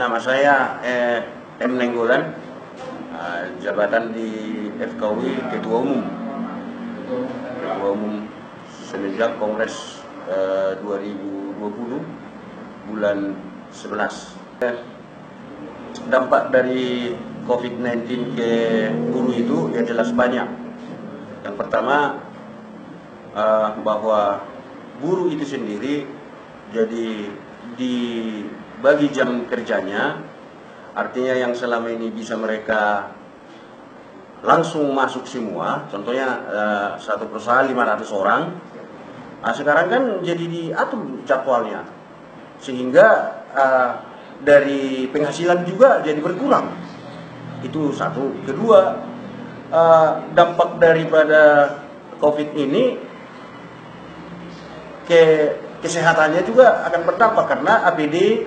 Nama saya eh, M. Nenggolan, uh, jabatan di FKW Ketua Umum. Ketua Umum semenjak Kongres uh, 2020 bulan 11. Dampak dari COVID-19 ke guru itu ya jelas banyak. Yang pertama uh, bahwa guru itu sendiri jadi dibagi jam kerjanya artinya yang selama ini bisa mereka langsung masuk semua contohnya uh, satu perusahaan 500 orang nah, sekarang kan jadi diatur jadwalnya sehingga uh, dari penghasilan juga jadi berkurang. Itu satu. Kedua uh, dampak daripada covid ini ke kesehatannya juga akan berdampak karena APD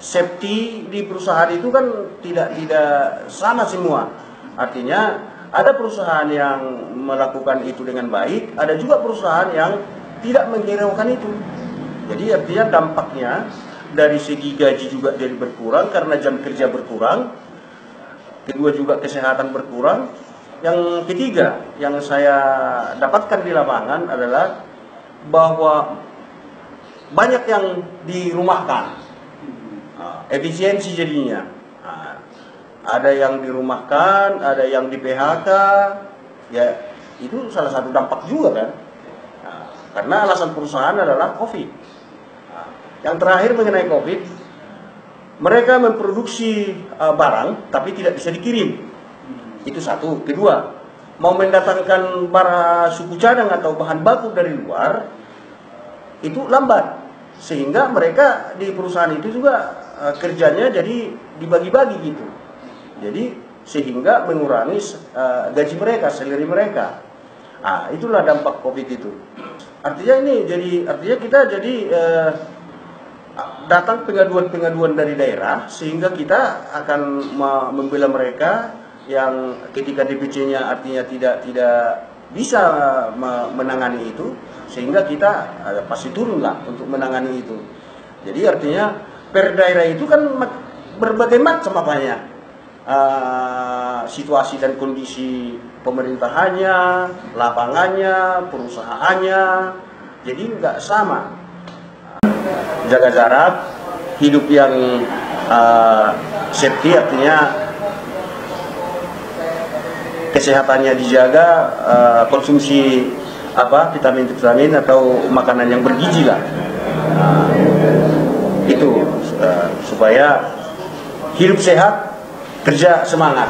safety di perusahaan itu kan tidak tidak sama semua. Artinya ada perusahaan yang melakukan itu dengan baik, ada juga perusahaan yang tidak menghiraukan itu. Jadi artinya dampaknya dari segi gaji juga jadi berkurang karena jam kerja berkurang. Kedua juga kesehatan berkurang. Yang ketiga yang saya dapatkan di lapangan adalah bahwa banyak yang dirumahkan efisiensi jadinya. Ada yang dirumahkan ada yang di PHK ya itu salah satu dampak juga kan. Karena alasan perusahaan adalah COVID. Yang terakhir mengenai COVID mereka memproduksi uh, barang tapi tidak bisa dikirim. Itu satu. Kedua mau mendatangkan barang suku cadang atau bahan baku dari luar itu lambat. Sehingga mereka di perusahaan itu juga uh, kerjanya jadi dibagi-bagi gitu. Jadi sehingga mengurangi uh, gaji mereka salary mereka. Ah itulah dampak covid itu. Artinya ini jadi artinya kita jadi uh, datang pengaduan-pengaduan dari daerah sehingga kita akan membela mereka yang ketika DPC-nya artinya tidak tidak bisa menangani itu sehingga kita pasti turun lah untuk menangani itu. Jadi artinya per daerah itu kan berbagai macam apanya. Uh, situasi dan kondisi pemerintahannya, lapangannya, perusahaannya, jadi nggak sama. Jaga jarak, hidup yang uh, safety artinya kesehatannya dijaga, uh, konsumsi apa vitamin vitamin atau makanan yang bergizi lah. Nah, itu uh, supaya hidup sehat kerja semangat